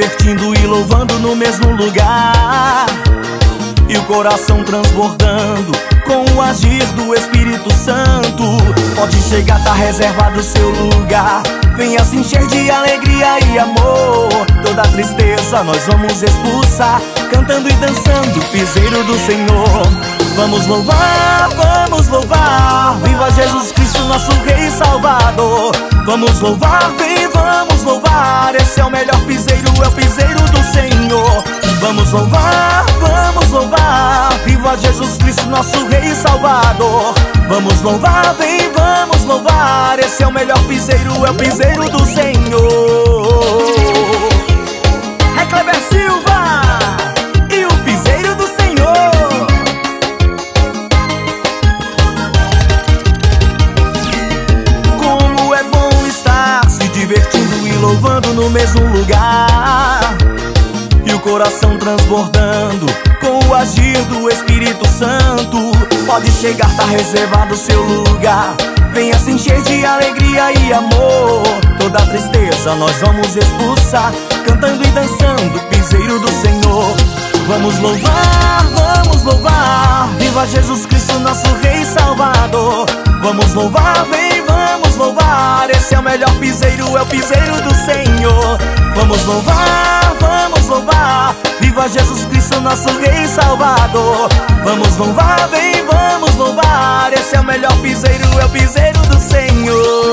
divertindo e louvando no mesmo lugar. E o coração transbordando com o agir do Espírito Santo. Pode chegar, tá reservado o seu lugar. Venha se encher de alegria e amor. Toda tristeza nós vamos expulsar. Cantando e dançando, piseiro do Senhor. Vamos louvar, vamos louvar. Viva Jesus Cristo, nosso Rei e Salvador. Vamos louvar, vem, vamos louvar. Esse é o melhor piseiro, é o piseiro do Senhor. Vamos louvar, vamos louvar. Viva Jesus Cristo, nosso Rei e Salvador. Vamos louvar, vem, vamos louvar. Esse é o melhor piseiro, é o piseiro do Senhor. No mesmo lugar. E o coração transbordando com o agir do Espírito Santo. Pode chegar, tá reservado o seu lugar. Venha se encher de alegria e amor. Toda tristeza nós vamos expulsar. Cantando e dançando, piseiro do Senhor. Vamos louvar, vamos louvar. Viva Jesus Cristo, nosso Rei Salvador. Vamos louvar, vem, vamos louvar. Esse é o melhor piseiro, é o piseiro do. Vamos louvar, vamos louvar. Viva Jesus Cristo, nosso Rei Salvador. Vamos louvar, vem, vamos louvar. Esse é o melhor piseiro, é o piseiro do Senhor.